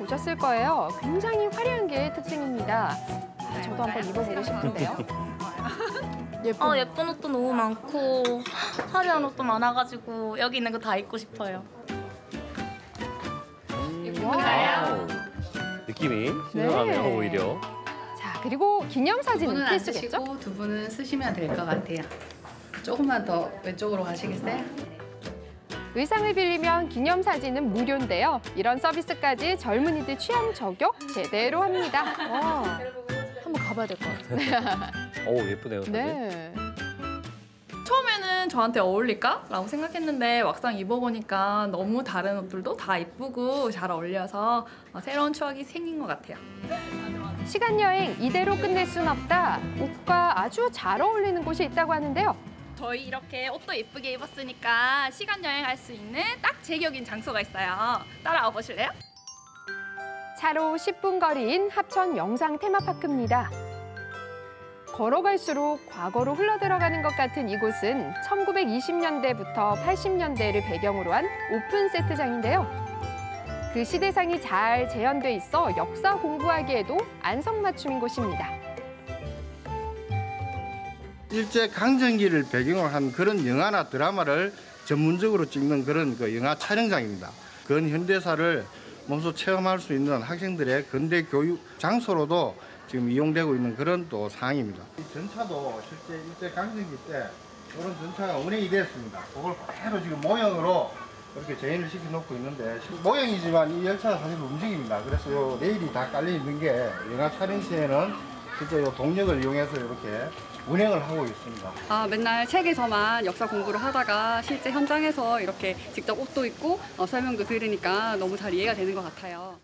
보셨을 거예요. 굉장히 화려한 게 특징입니다. 아, 저도 한번 입어보고 싶은데요. 예쁜 어, 예쁜 옷도 너무 많고 화려한 옷도 많아가지고 여기 있는 거 다 입고 싶어요. Wow. 느낌이 신선하네요, 네. 오히려. 자, 그리고 안 필수겠죠? 쓰시고 두 분은 쓰시면 될 것 같아요. 조금만 더 왼쪽으로 가시겠어요? 의상을 빌리면 기념사진은 무료인데요. 이런 서비스까지 젊은이들 취향 저격 제대로 합니다. 와, 한번 가봐야 될 것 같아요. 오, 예쁘네요, 사진. 네. 처음에는 저한테 어울릴까? 라고 생각했는데 막상 입어보니까 너무 다른 옷들도 다 이쁘고 잘 어울려서 어, 새로운 추억이 생긴 것 같아요. 시간 여행 이대로 끝낼 순 없다. 옷과 아주 잘 어울리는 곳이 있다고 하는데요. 저희 이렇게 옷도 예쁘게 입었으니까 시간 여행할 수 있는 딱 제격인 장소가 있어요. 따라와 보실래요? 차로 10분 거리인 합천 영상 테마파크입니다. 걸어갈수록 과거로 흘러들어가는 것 같은 이곳은 1920년대부터 80년대를 배경으로 한 오픈 세트장인데요. 그 시대상이 잘 재현돼 있어 역사 공부하기에도 안성맞춤인 곳입니다. 일제 강점기를 배경으로 한 그런 영화나 드라마를 전문적으로 찍는 그런 그 영화 촬영장입니다. 그런 현대사를 몸소 체험할 수 있는 학생들의 근대 교육 장소로도 지금 이용되고 있는 그런 또 상황입니다. 이 전차도 실제 일제 강점기 때 이런 전차가 운행이 됐습니다. 그걸 그대로 지금 모형으로 이렇게 재현을 시켜놓고 있는데 모형이지만 이 열차가 사실 움직입니다. 그래서 요 레일이 다 깔려 있는 게 영화 촬영 시에는 실제 요 동력을 이용해서 이렇게 운행을 하고 있습니다. 아, 맨날 책에서만 역사 공부를 하다가 실제 현장에서 이렇게 직접 옷도 입고 어, 설명도 들으니까 너무 잘 이해가 되는 것 같아요.